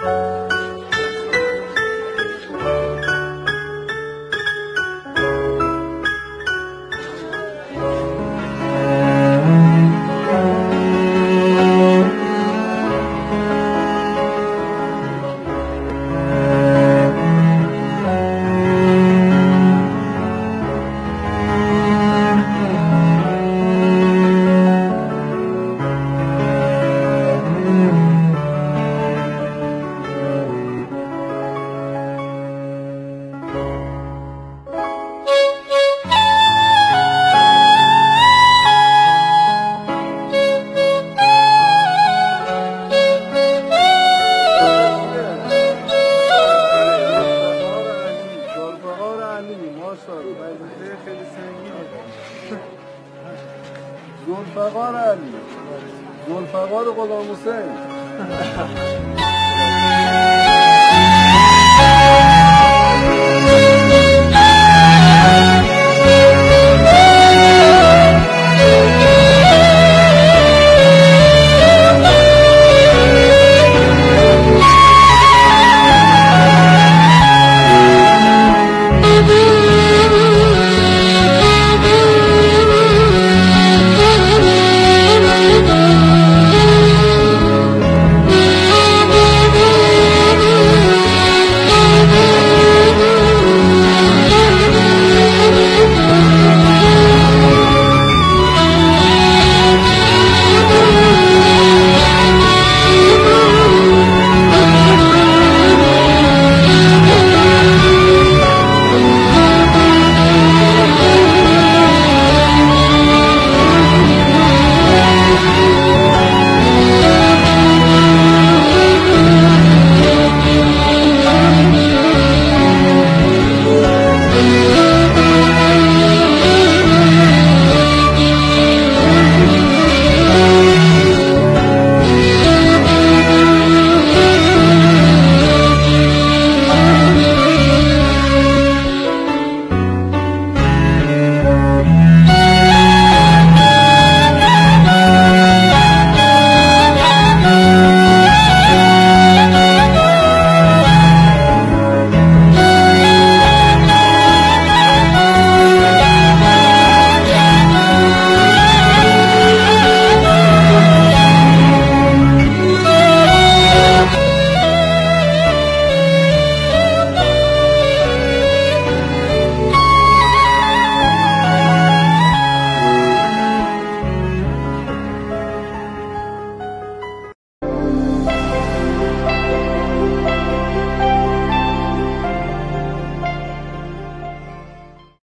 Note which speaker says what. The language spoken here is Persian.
Speaker 1: Bye. زلفقار علی زلفقار غلام حسین.